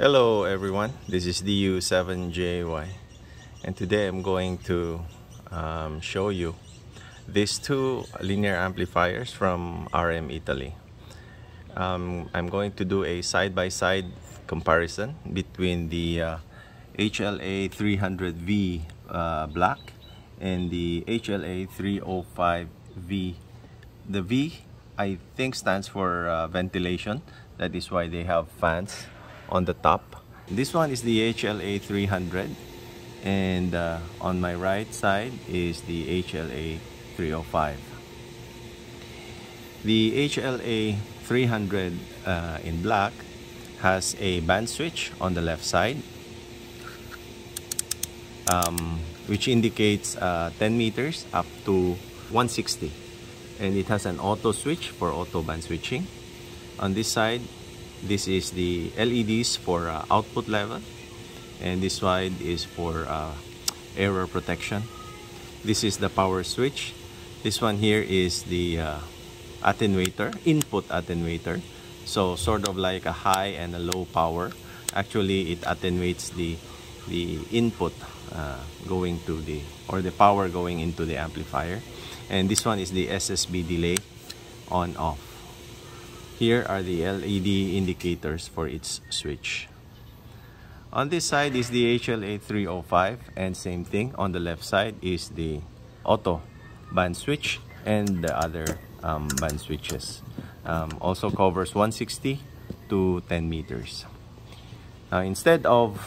Hello everyone, this is DU7JAY and today I'm going to um, show you these two linear amplifiers from RM Italy. Um, I'm going to do a side-by-side -side comparison between the uh, HLA 300V uh, black and the HLA 305V. The V I think stands for uh, ventilation, that is why they have fans on the top. This one is the HLA 300 and uh, on my right side is the HLA 305. The HLA 300 uh, in black has a band switch on the left side um, which indicates uh, 10 meters up to 160 and it has an auto switch for auto band switching on this side this is the LEDs for uh, output level and this side is for uh, error protection. This is the power switch. This one here is the uh, attenuator input attenuator. So sort of like a high and a low power. Actually it attenuates the the input uh, going to the or the power going into the amplifier. And this one is the SSB delay on off here are the LED indicators for its switch. On this side is the HLA 305 and same thing on the left side is the auto band switch and the other um, band switches. Um, also covers 160 to 10 meters. Now instead of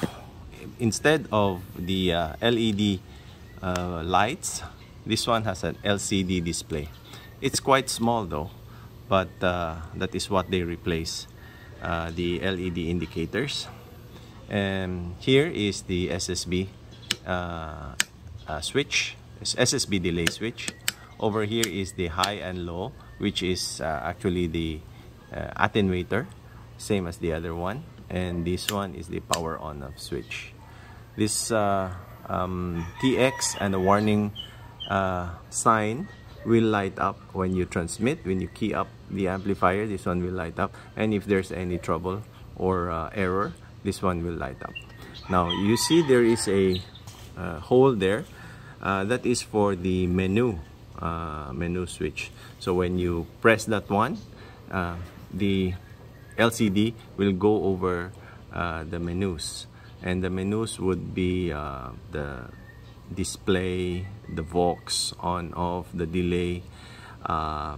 instead of the uh, LED uh, lights, this one has an LCD display. It's quite small though but uh, that is what they replace uh, the LED indicators. And here is the SSB uh, uh, switch SSB delay switch. Over here is the high and low which is uh, actually the uh, attenuator same as the other one. And this one is the power on off switch. This um, TX and the warning sign will light up when you transmit when you key up the amplifier this one will light up. And if there's any trouble or uh, error this one will light up. Now you see there is a uh, hole there uh, that is for the menu uh, menu switch. So when you press that one uh, the LCD will go over uh, the menus. And the menus would be the display the Vox on off the delay uh,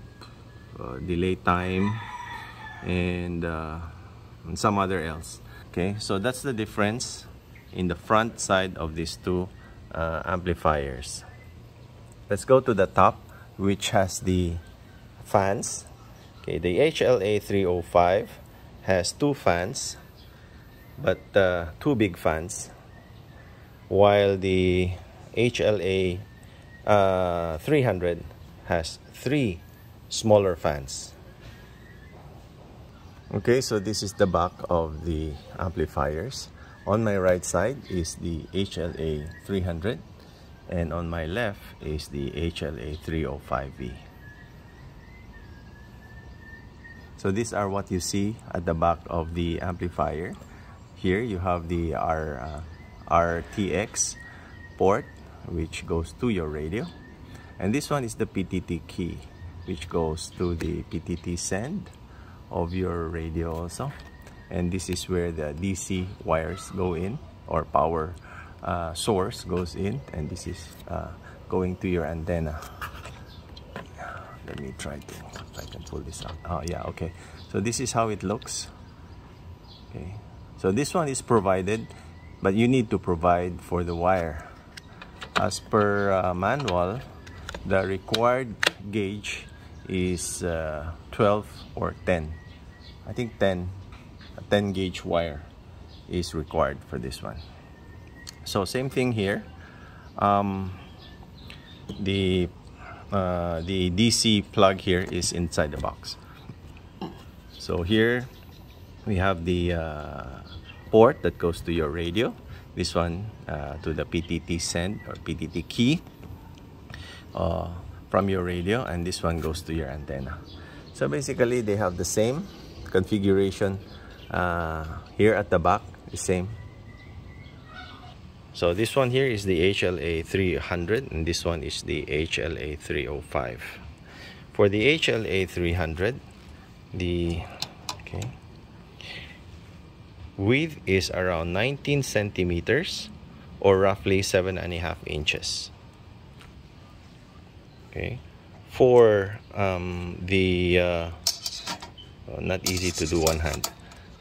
uh, delay time and, uh, and some other else. Okay so that's the difference in the front side of these two uh, amplifiers. Let's go to the top which has the fans. Okay the HLA 305 has two fans but uh, two big fans while the HLA uh, 300 has three smaller fans. Okay, so this is the back of the amplifiers. On my right side is the HLA 300 and on my left is the HLA 305V. So these are what you see at the back of the amplifier. Here you have the R, uh, RTX port which goes to your radio. And this one is the PTT key which goes to the PTT send of your radio also. And this is where the DC wires go in or power uh, source goes in. And this is uh, going to your antenna. Let me try to if I can pull this out. Oh yeah okay. So this is how it looks. Okay. So this one is provided but you need to provide for the wire as per uh, manual the required gauge is uh, 12 or 10 I think 10 a 10 gauge wire is required for this one. So same thing here. Um, the uh, the DC plug here is inside the box. So here we have the uh, port that goes to your radio this one uh, to the PTT send or PTT key uh, from your radio and this one goes to your antenna. So basically they have the same configuration uh, here at the back the same. So this one here is the HLA 300 and this one is the HLA 305 for the HLA 300 the okay width is around 19 centimeters or roughly seven and a half inches. Okay. For um, the uh, well, not easy to do one hand.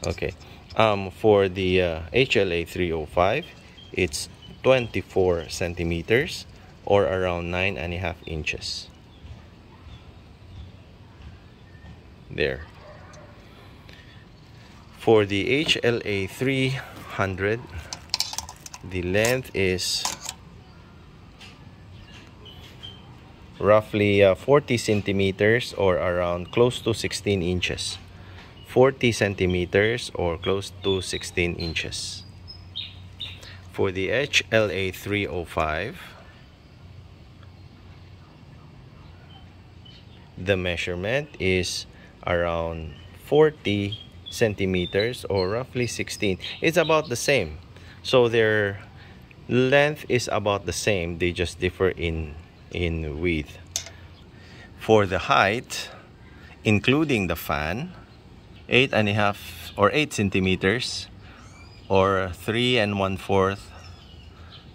Okay. Um, for the uh, HLA 305 it's 24 centimeters or around nine and a half inches. There for the HLA 300 the length is roughly uh, 40 centimeters or around close to 16 inches. 40 centimeters or close to 16 inches. For the HLA 305 the measurement is around 40 centimeters or roughly 16 it's about the same. So their length is about the same. They just differ in in width. For the height including the fan eight and a half or eight centimeters or three and one fourth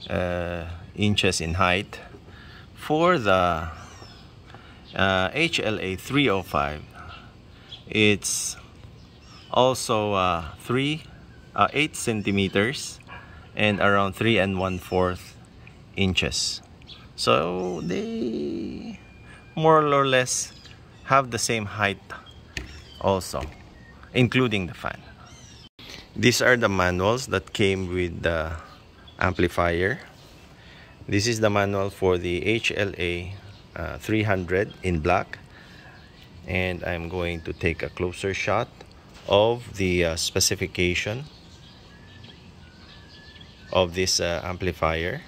uh, inches in height. For the uh, HLA 305 it's also uh, three uh, eight centimeters and around three and one fourth inches. So they more or less have the same height also including the fan. These are the manuals that came with the amplifier. This is the manual for the HLA uh, 300 in black. And I'm going to take a closer shot of the uh, specification of this uh, amplifier.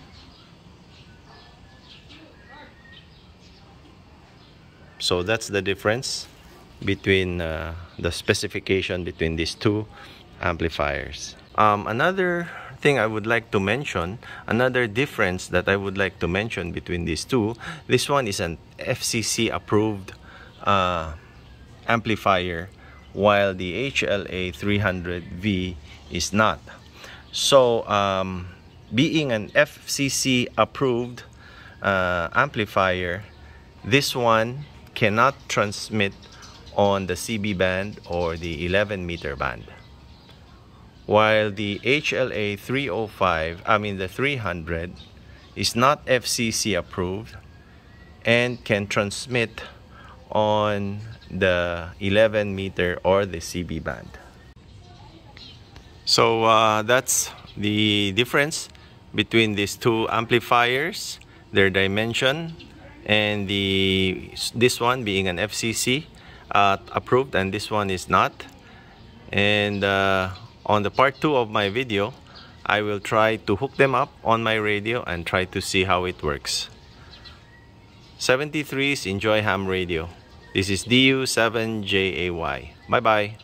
So that's the difference between uh, the specification between these two amplifiers. Um, another thing I would like to mention another difference that I would like to mention between these two this one is an FCC approved uh, amplifier while the HLA 300V is not. So um, being an FCC approved uh, amplifier, this one cannot transmit on the CB band or the 11 meter band. While the HLA 305, I mean the 300, is not FCC approved and can transmit on the 11 meter or the CB band. So uh, that's the difference between these two amplifiers, their dimension, and the this one being an FCC uh, approved and this one is not. And uh, on the part 2 of my video, I will try to hook them up on my radio and try to see how it works. 73's Enjoy Ham Radio. This is DU7JAY. Bye bye.